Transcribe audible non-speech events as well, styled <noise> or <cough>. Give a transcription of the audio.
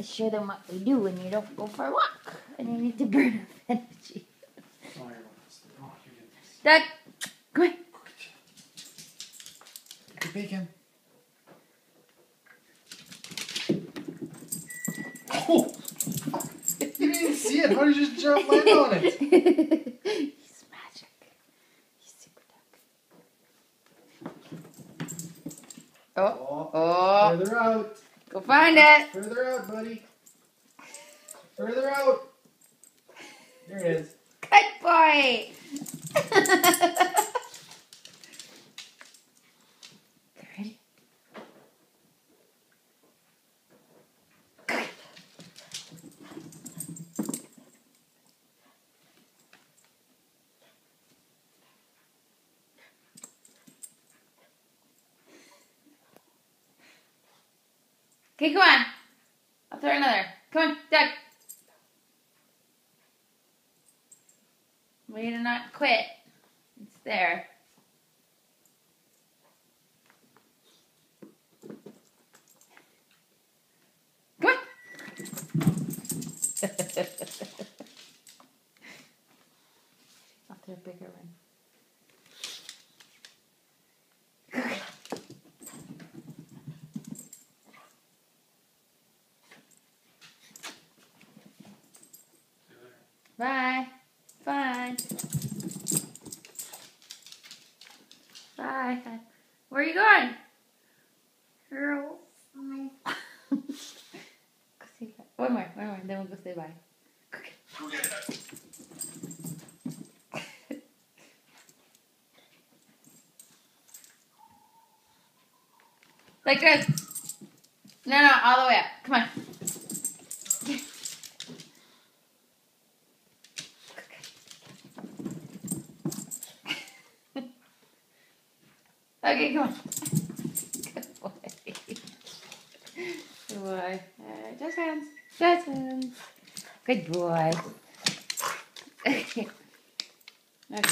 I show them what we do when you don't go for a walk and you need to burn up <laughs> energy. Sorry about this. Oh, you're getting this. Doug, come here. Good bacon. Oh! You didn't see it. How did you just jump land on it? <laughs> He's magic. He's super Doug. Oh, Oh, oh, further out. Go find it. Further out, buddy. Further out. There it is. Good boy. <laughs> Okay, come on. I'll throw another. Come on, Doug. Way to not quit. It's there. Come on. I'll throw a bigger one. Bye. Bye. Bye. Where are you going? Girl. Go say bye. <laughs> One more, one more, then we'll go say bye. Okay. <laughs> Like this. No, no, all the way up. Come on. Okay, come on. <laughs> Good boy. Good boy. Just hands. Just hands. Good boy. <laughs> Okay.